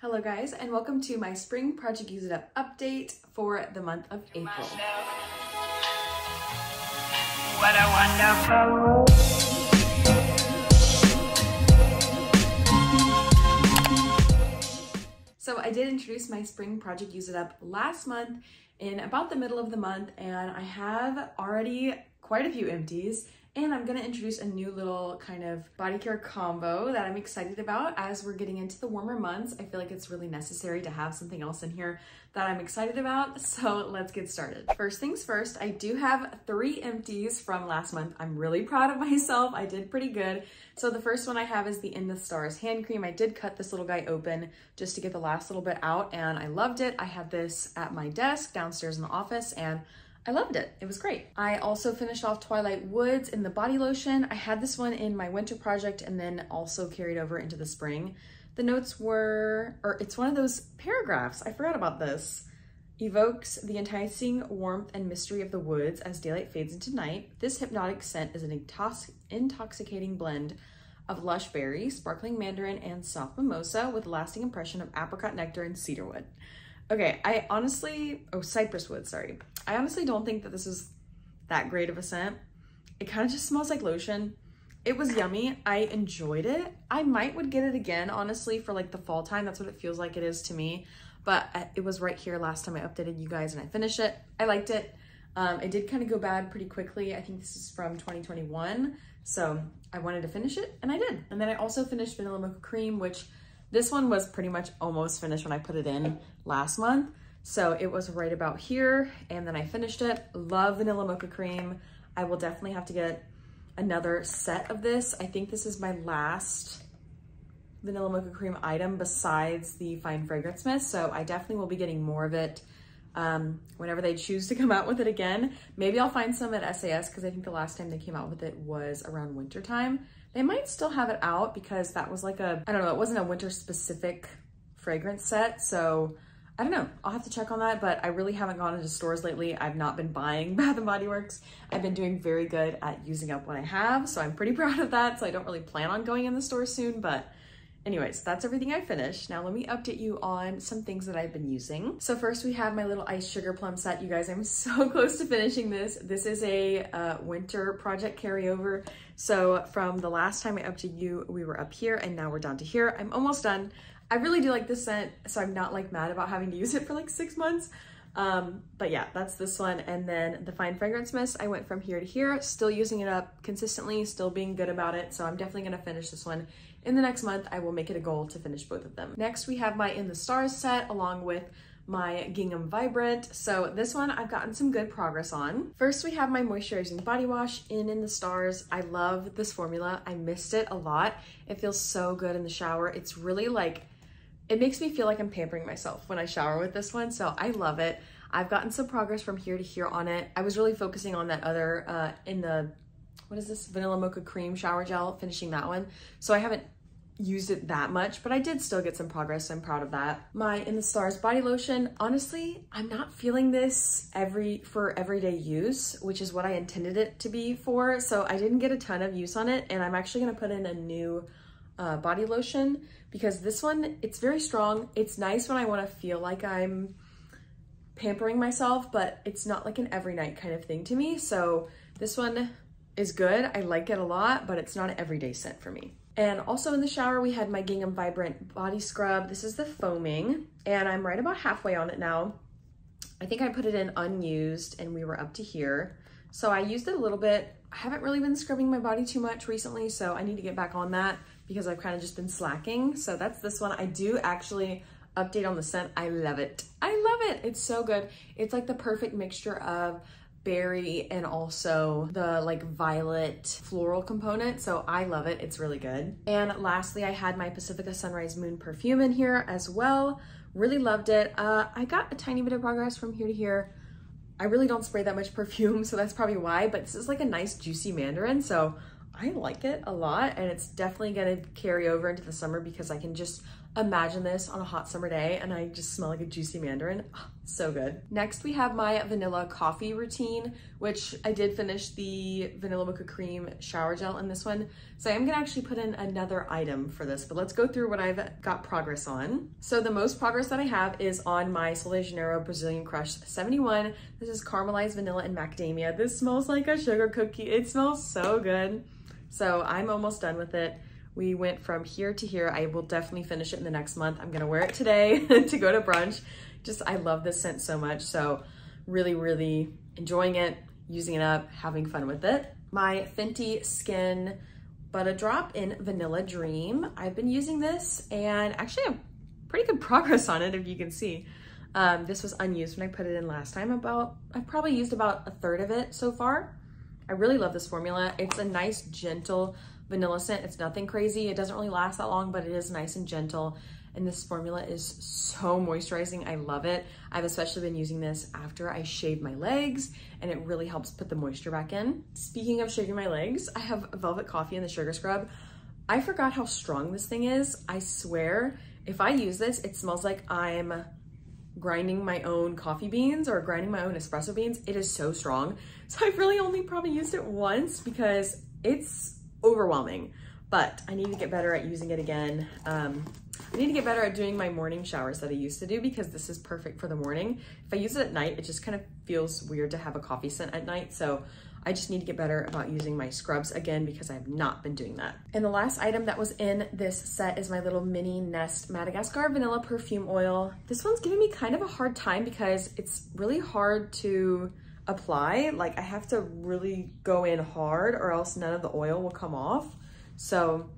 Hello guys and welcome to my spring Project Use It Up update for the month of April. What a wonderful So I did introduce my spring Project Use It Up last month in about the middle of the month and I have already quite a few empties and I'm gonna introduce a new little kind of body care combo that I'm excited about as we're getting into the warmer months. I feel like it's really necessary to have something else in here that I'm excited about. So let's get started. First things first, I do have three empties from last month. I'm really proud of myself. I did pretty good. So the first one I have is the In the Stars hand cream. I did cut this little guy open just to get the last little bit out and I loved it. I have this at my desk downstairs in the office and I loved it. It was great. I also finished off Twilight Woods in the body lotion. I had this one in my winter project and then also carried over into the spring. The notes were, or it's one of those paragraphs. I forgot about this. Evokes the enticing warmth and mystery of the woods as daylight fades into night. This hypnotic scent is an intox intoxicating blend of lush berry, sparkling mandarin, and soft mimosa with lasting impression of apricot nectar and cedarwood. Okay, I honestly, oh, cypress wood, sorry. I honestly don't think that this is that great of a scent. It kind of just smells like lotion. It was yummy. I enjoyed it. I might would get it again, honestly, for like the fall time. That's what it feels like it is to me. But it was right here last time I updated you guys and I finished it. I liked it. Um, it did kind of go bad pretty quickly. I think this is from 2021. So I wanted to finish it and I did. And then I also finished Vanilla Mocha Cream, which this one was pretty much almost finished when I put it in last month. So it was right about here and then I finished it. Love vanilla mocha cream. I will definitely have to get another set of this. I think this is my last vanilla mocha cream item besides the fine fragrance mist. So I definitely will be getting more of it um, whenever they choose to come out with it again. Maybe I'll find some at SAS because I think the last time they came out with it was around winter time. They might still have it out because that was like a, I don't know, it wasn't a winter specific fragrance set. So I don't know, I'll have to check on that, but I really haven't gone into stores lately. I've not been buying Bath & Body Works. I've been doing very good at using up what I have, so I'm pretty proud of that. So I don't really plan on going in the store soon, but Anyways, that's everything I finished. Now let me update you on some things that I've been using. So first we have my little ice sugar plum set. You guys, I'm so close to finishing this. This is a uh, winter project carryover. So from the last time I updated you, we were up here and now we're down to here. I'm almost done. I really do like this scent, so I'm not like mad about having to use it for like six months. Um, but yeah, that's this one. And then the Fine Fragrance Mist, I went from here to here, still using it up consistently, still being good about it. So I'm definitely gonna finish this one in the next month, I will make it a goal to finish both of them. Next, we have my In the Stars set along with my Gingham Vibrant. So this one I've gotten some good progress on. First, we have my moisturizing body wash in In the Stars. I love this formula. I missed it a lot. It feels so good in the shower. It's really like, it makes me feel like I'm pampering myself when I shower with this one. So I love it. I've gotten some progress from here to here on it. I was really focusing on that other, uh, in the, what is this? Vanilla Mocha Cream Shower Gel, finishing that one. So I haven't used it that much, but I did still get some progress. So I'm proud of that. My In the Stars body lotion, honestly, I'm not feeling this every for everyday use, which is what I intended it to be for. So I didn't get a ton of use on it and I'm actually gonna put in a new uh, body lotion because this one, it's very strong. It's nice when I wanna feel like I'm pampering myself, but it's not like an every night kind of thing to me. So this one is good. I like it a lot, but it's not an everyday scent for me. And also in the shower, we had my Gingham Vibrant Body Scrub. This is the foaming, and I'm right about halfway on it now. I think I put it in unused and we were up to here. So I used it a little bit. I haven't really been scrubbing my body too much recently, so I need to get back on that because I've kind of just been slacking. So that's this one. I do actually update on the scent. I love it. I love it. It's so good. It's like the perfect mixture of berry and also the like violet floral component. So I love it. It's really good. And lastly, I had my Pacifica Sunrise Moon perfume in here as well. Really loved it. Uh, I got a tiny bit of progress from here to here. I really don't spray that much perfume, so that's probably why, but this is like a nice juicy mandarin. So I like it a lot and it's definitely gonna carry over into the summer because I can just imagine this on a hot summer day and I just smell like a juicy mandarin. Oh, so good. Next, we have my vanilla coffee routine, which I did finish the vanilla mocha cream shower gel in this one. So I'm gonna actually put in another item for this, but let's go through what I've got progress on. So the most progress that I have is on my Sol de Janeiro Brazilian Crush 71. This is caramelized vanilla and macadamia. This smells like a sugar cookie. It smells so good. So I'm almost done with it. We went from here to here. I will definitely finish it in the next month. I'm gonna wear it today to go to brunch. Just, I love this scent so much. So really, really enjoying it, using it up, having fun with it. My Fenty Skin Butta Drop in Vanilla Dream. I've been using this and actually have pretty good progress on it, if you can see. Um, this was unused when I put it in last time. About, I've probably used about a third of it so far. I really love this formula. It's a nice, gentle vanilla scent. It's nothing crazy. It doesn't really last that long, but it is nice and gentle. And this formula is so moisturizing. I love it. I've especially been using this after I shave my legs and it really helps put the moisture back in. Speaking of shaving my legs, I have Velvet Coffee in the Sugar Scrub. I forgot how strong this thing is. I swear, if I use this, it smells like I'm grinding my own coffee beans or grinding my own espresso beans. It is so strong. So I've really only probably used it once because it's overwhelming, but I need to get better at using it again. Um, I need to get better at doing my morning showers that I used to do because this is perfect for the morning. If I use it at night, it just kind of feels weird to have a coffee scent at night. So I just need to get better about using my scrubs again because I have not been doing that. And the last item that was in this set is my little mini Nest Madagascar Vanilla Perfume Oil. This one's giving me kind of a hard time because it's really hard to apply. Like I have to really go in hard or else none of the oil will come off. So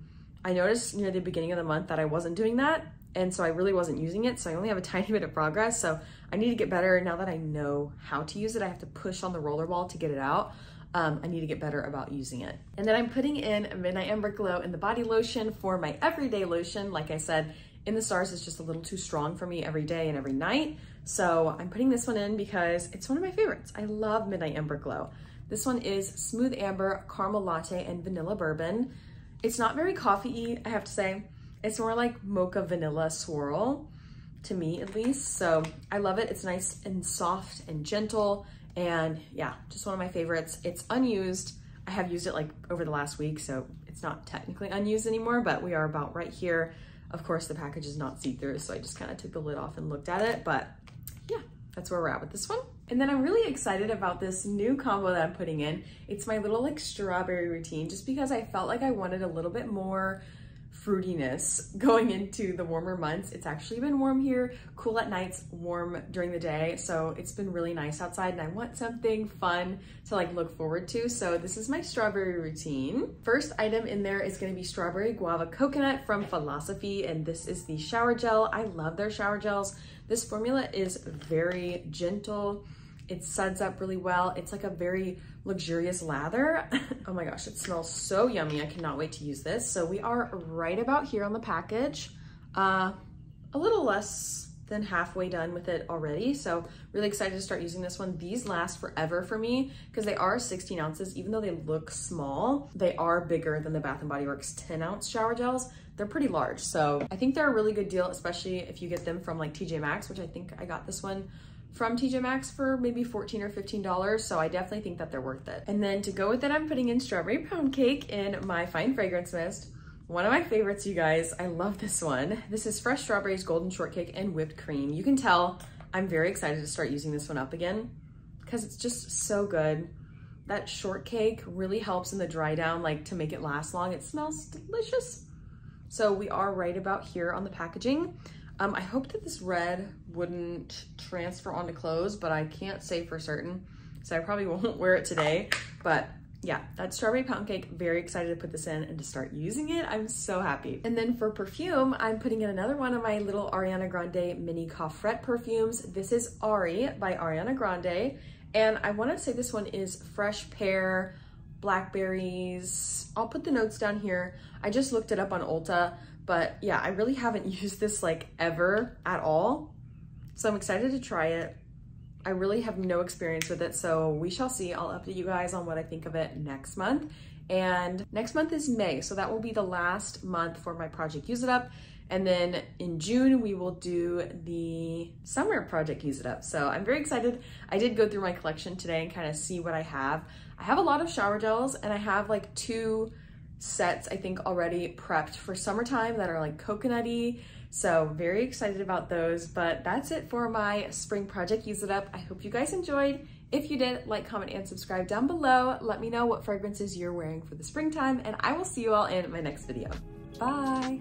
I noticed near the beginning of the month that I wasn't doing that. And so I really wasn't using it. So I only have a tiny bit of progress. So I need to get better now that I know how to use it. I have to push on the roller ball to get it out. Um, I need to get better about using it. And then I'm putting in Midnight Amber Glow in the body lotion for my everyday lotion. Like I said, in the stars is just a little too strong for me every day and every night. So I'm putting this one in because it's one of my favorites. I love Midnight Amber Glow. This one is Smooth Amber, Caramel Latte, and Vanilla Bourbon. It's not very coffee-y, I have to say. It's more like mocha vanilla swirl, to me at least. So I love it. It's nice and soft and gentle. And yeah, just one of my favorites. It's unused. I have used it like over the last week, so it's not technically unused anymore, but we are about right here. Of course, the package is not see-through, so I just kind of took the lid off and looked at it, but yeah, that's where we're at with this one. And then I'm really excited about this new combo that I'm putting in. It's my little like strawberry routine, just because I felt like I wanted a little bit more fruitiness going into the warmer months. It's actually been warm here, cool at nights, warm during the day. So it's been really nice outside and I want something fun to like look forward to. So this is my strawberry routine. First item in there is gonna be strawberry guava coconut from Philosophy and this is the shower gel. I love their shower gels. This formula is very gentle. It suds up really well. It's like a very luxurious lather. oh my gosh, it smells so yummy. I cannot wait to use this. So we are right about here on the package. Uh, a little less than halfway done with it already. So really excited to start using this one. These last forever for me because they are 16 ounces. Even though they look small, they are bigger than the Bath & Body Works 10 ounce shower gels. They're pretty large. So I think they're a really good deal, especially if you get them from like TJ Maxx, which I think I got this one from TJ Maxx for maybe 14 or $15. So I definitely think that they're worth it. And then to go with it, I'm putting in strawberry pound cake in my fine fragrance mist. One of my favorites, you guys. I love this one. This is fresh strawberries, golden shortcake, and whipped cream. You can tell I'm very excited to start using this one up again because it's just so good. That shortcake really helps in the dry down, like to make it last long. It smells delicious. So we are right about here on the packaging. Um, I hope that this red wouldn't transfer onto clothes, but I can't say for certain. So I probably won't wear it today, but yeah, that strawberry pound cake, very excited to put this in and to start using it. I'm so happy. And then for perfume, I'm putting in another one of my little Ariana Grande mini coffret perfumes. This is Ari by Ariana Grande. And I wanna say this one is fresh pear, blackberries. I'll put the notes down here. I just looked it up on Ulta. But yeah, I really haven't used this like ever at all. So I'm excited to try it. I really have no experience with it, so we shall see. I'll update you guys on what I think of it next month. And next month is May, so that will be the last month for my project Use It Up. And then in June, we will do the summer project Use It Up. So I'm very excited. I did go through my collection today and kind of see what I have. I have a lot of shower gels and I have like two sets, I think already prepped for summertime that are like coconutty. So very excited about those, but that's it for my spring project Use It Up. I hope you guys enjoyed. If you did, like, comment, and subscribe down below. Let me know what fragrances you're wearing for the springtime, and I will see you all in my next video. Bye!